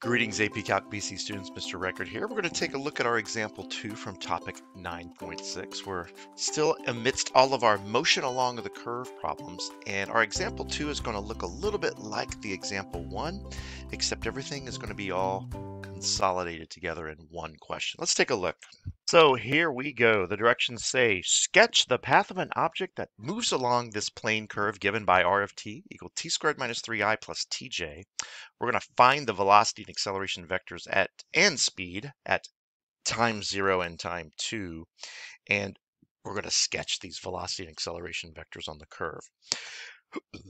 Greetings AP Calc BC students, Mr. Record here. We're going to take a look at our example 2 from topic 9.6. We're still amidst all of our motion along the curve problems, and our example 2 is going to look a little bit like the example 1, except everything is going to be all consolidated together in one question. Let's take a look. So here we go. The directions say, sketch the path of an object that moves along this plane curve given by r of t equal t squared minus 3i plus tj. We're going to find the velocity and acceleration vectors at and speed at time 0 and time 2. And we're going to sketch these velocity and acceleration vectors on the curve.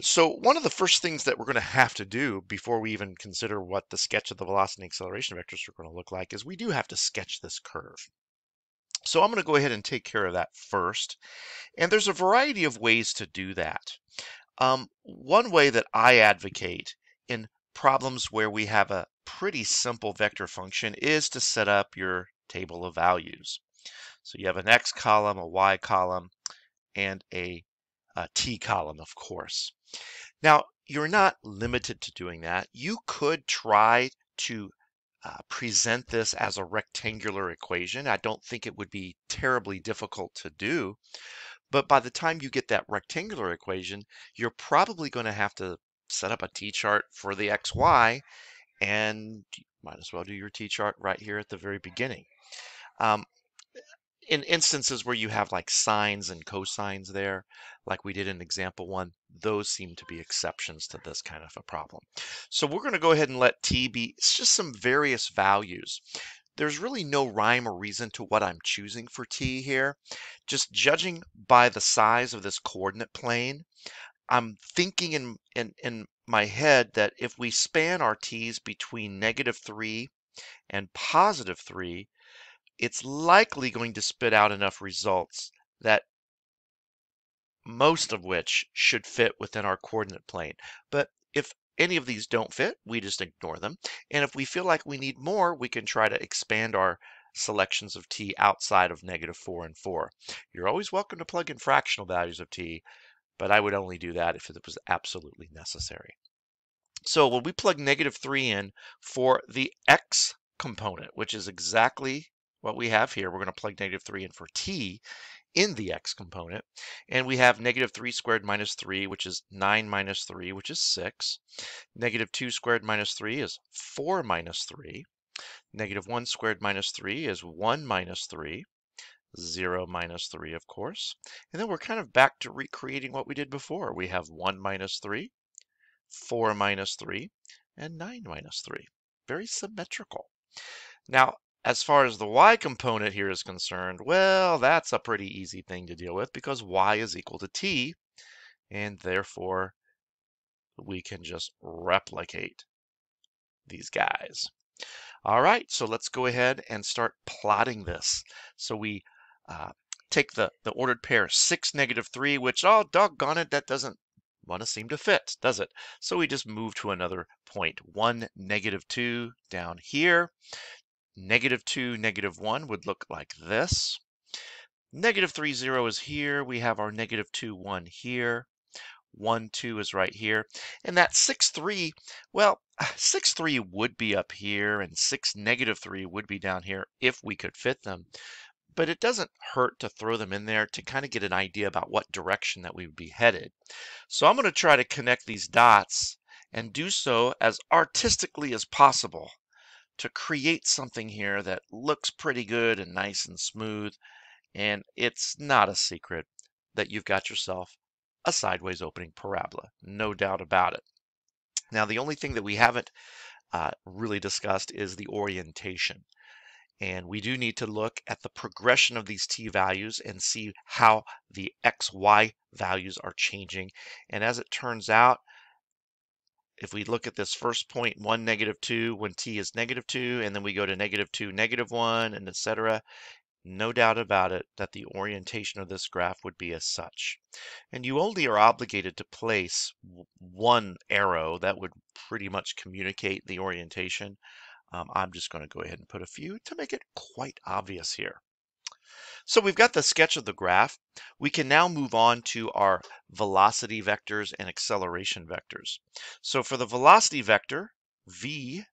So one of the first things that we're going to have to do before we even consider what the sketch of the velocity and acceleration vectors are going to look like is we do have to sketch this curve. So I'm going to go ahead and take care of that first. And there's a variety of ways to do that. Um, one way that I advocate in problems where we have a pretty simple vector function is to set up your table of values. So you have an x column, a y column, and a uh, T column, of course. Now, you're not limited to doing that. You could try to uh, present this as a rectangular equation. I don't think it would be terribly difficult to do. But by the time you get that rectangular equation, you're probably going to have to set up a t-chart for the xy, and you might as well do your t-chart right here at the very beginning. Um, in instances where you have like sines and cosines there, like we did in example one, those seem to be exceptions to this kind of a problem. So we're going to go ahead and let t be it's just some various values. There's really no rhyme or reason to what I'm choosing for t here. Just judging by the size of this coordinate plane, I'm thinking in, in, in my head that if we span our t's between negative 3 and positive 3, it's likely going to spit out enough results that most of which should fit within our coordinate plane. But if any of these don't fit, we just ignore them. And if we feel like we need more, we can try to expand our selections of t outside of negative 4 and 4. You're always welcome to plug in fractional values of t, but I would only do that if it was absolutely necessary. So when we plug negative 3 in for the x component, which is exactly what we have here, we're going to plug negative 3 in for t in the x component. And we have negative 3 squared minus 3, which is 9 minus 3, which is 6. Negative 2 squared minus 3 is 4 minus 3. Negative 1 squared minus 3 is 1 minus 3. 0 minus 3, of course. And then we're kind of back to recreating what we did before. We have 1 minus 3, 4 minus 3, and 9 minus 3. Very symmetrical. Now, as far as the y component here is concerned, well, that's a pretty easy thing to deal with because y is equal to t, and therefore we can just replicate these guys. All right, so let's go ahead and start plotting this. So we uh, take the, the ordered pair 6, negative 3, which, oh, doggone it, that doesn't want to seem to fit, does it? So we just move to another 1, negative 2 down here. Negative 2, negative 1 would look like this. Negative 3, 0 is here. We have our negative 2, 1 here. 1, 2 is right here. And that 6, 3, well, 6, 3 would be up here, and 6, negative 3 would be down here if we could fit them. But it doesn't hurt to throw them in there to kind of get an idea about what direction that we would be headed. So I'm going to try to connect these dots and do so as artistically as possible to create something here that looks pretty good and nice and smooth. And it's not a secret that you've got yourself a sideways opening parabola, no doubt about it. Now, the only thing that we haven't uh, really discussed is the orientation. And we do need to look at the progression of these t values and see how the x, y values are changing. And as it turns out, if we look at this first point, 1, negative 2, when t is negative 2, and then we go to negative 2, negative 1, and etc., no doubt about it that the orientation of this graph would be as such. And you only are obligated to place one arrow that would pretty much communicate the orientation. Um, I'm just going to go ahead and put a few to make it quite obvious here. So we've got the sketch of the graph. We can now move on to our velocity vectors and acceleration vectors. So for the velocity vector, v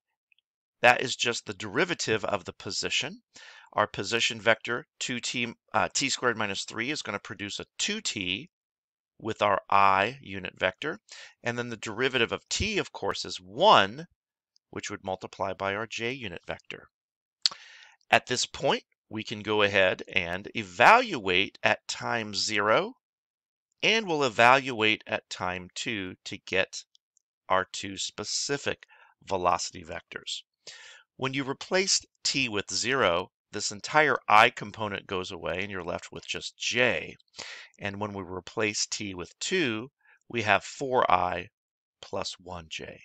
that is just the derivative of the position. Our position vector 2t uh, t squared minus 3 is going to produce a 2t with our i unit vector. And then the derivative of t, of course, is 1, which would multiply by our j unit vector. At this point, we can go ahead and evaluate at time 0, and we'll evaluate at time 2 to get our two specific velocity vectors. When you replace t with 0, this entire i component goes away and you're left with just j. And when we replace t with 2, we have 4i plus 1j.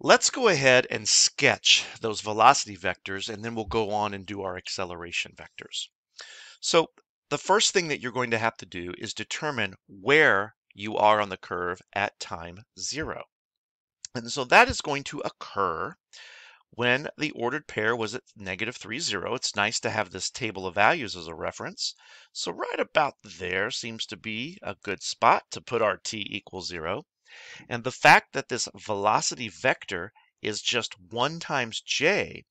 Let's go ahead and sketch those velocity vectors and then we'll go on and do our acceleration vectors. So the first thing that you're going to have to do is determine where you are on the curve at time zero. And so that is going to occur when the ordered pair was at negative 3, 0. It's nice to have this table of values as a reference. So right about there seems to be a good spot to put our t equals 0. And the fact that this velocity vector is just 1 times j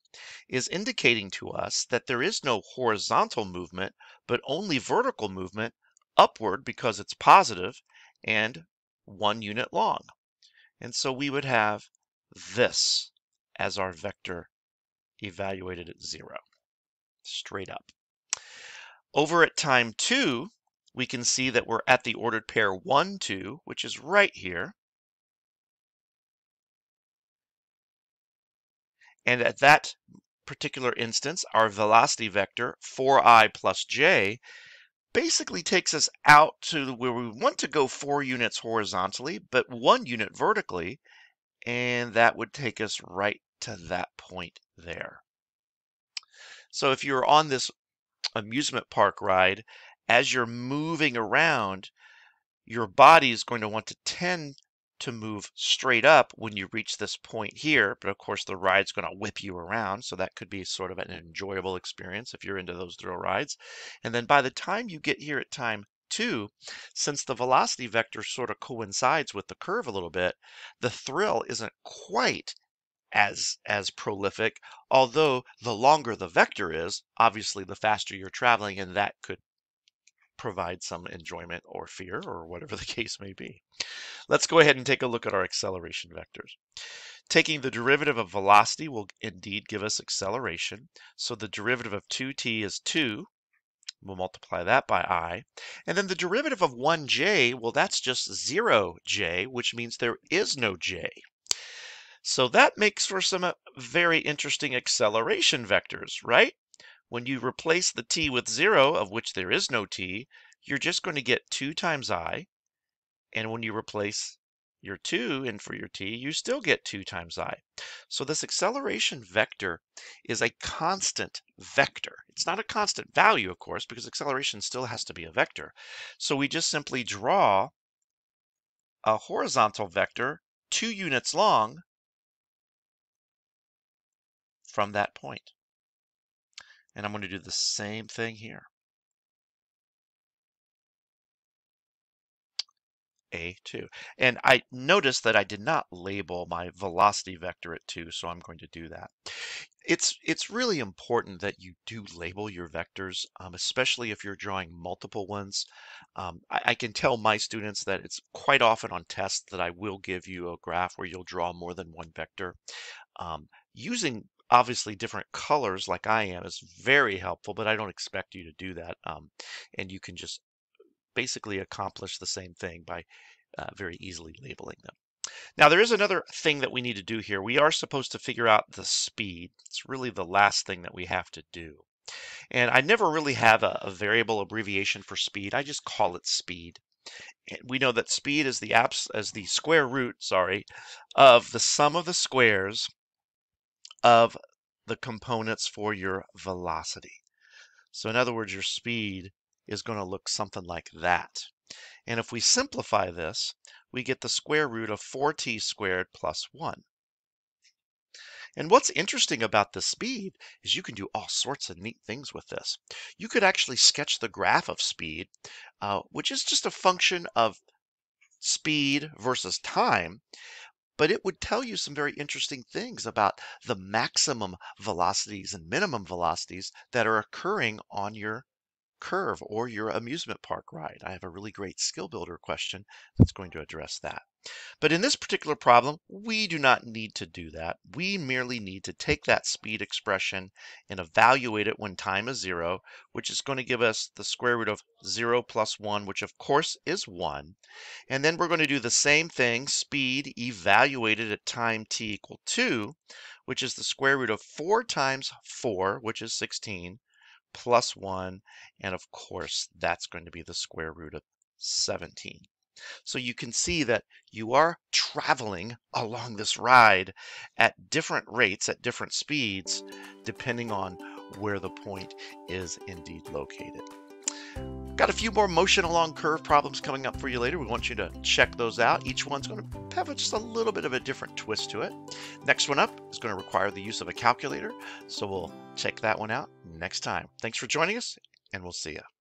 is indicating to us that there is no horizontal movement, but only vertical movement upward because it's positive and one unit long. And so we would have this as our vector evaluated at zero, straight up. Over at time two, we can see that we're at the ordered pair one, two, which is right here. And at that particular instance, our velocity vector, 4i plus j, basically takes us out to where we want to go four units horizontally, but one unit vertically, and that would take us right to that point there. So if you're on this amusement park ride, as you're moving around, your body is going to want to tend to move straight up when you reach this point here, but of course the ride's going to whip you around, so that could be sort of an enjoyable experience if you're into those thrill rides. And then by the time you get here at time two, since the velocity vector sort of coincides with the curve a little bit, the thrill isn't quite as as prolific although the longer the vector is obviously the faster you're traveling and that could provide some enjoyment or fear or whatever the case may be. Let's go ahead and take a look at our acceleration vectors. Taking the derivative of velocity will indeed give us acceleration. So the derivative of 2t is 2. We'll multiply that by i. And then the derivative of 1j, well, that's just 0j, which means there is no j. So that makes for some uh, very interesting acceleration vectors, right? When you replace the t with 0, of which there is no t, you're just going to get 2 times i. And when you replace your 2 in for your t, you still get 2 times i. So this acceleration vector is a constant vector. It's not a constant value, of course, because acceleration still has to be a vector. So we just simply draw a horizontal vector two units long from that point. And I'm going to do the same thing here. A2. And I noticed that I did not label my velocity vector at 2, so I'm going to do that. It's, it's really important that you do label your vectors, um, especially if you're drawing multiple ones. Um, I, I, can tell my students that it's quite often on tests that I will give you a graph where you'll draw more than one vector. Um, using obviously different colors like I am is very helpful, but I don't expect you to do that. Um, and you can just basically accomplish the same thing by uh, very easily labeling them. Now there is another thing that we need to do here. We are supposed to figure out the speed. It's really the last thing that we have to do. And I never really have a, a variable abbreviation for speed. I just call it speed. And we know that speed is the abs as the square root, sorry, of the sum of the squares of the components for your velocity. So in other words, your speed is going to look something like that. And if we simplify this, we get the square root of 4t squared plus 1. And what's interesting about the speed is you can do all sorts of neat things with this. You could actually sketch the graph of speed, uh, which is just a function of speed versus time. But it would tell you some very interesting things about the maximum velocities and minimum velocities that are occurring on your curve or your amusement park ride. I have a really great skill builder question that's going to address that. But in this particular problem, we do not need to do that. We merely need to take that speed expression and evaluate it when time is zero, which is going to give us the square root of zero plus one, which of course is one. And then we're going to do the same thing, speed evaluated at time t equal two, which is the square root of four times four, which is 16, plus 1, and of course, that's going to be the square root of 17. So you can see that you are traveling along this ride at different rates, at different speeds, depending on where the point is indeed located. Got a few more motion along curve problems coming up for you later. We want you to check those out. Each one's going to have just a little bit of a different twist to it. Next one up is going to require the use of a calculator, so we'll check that one out next time. Thanks for joining us, and we'll see you.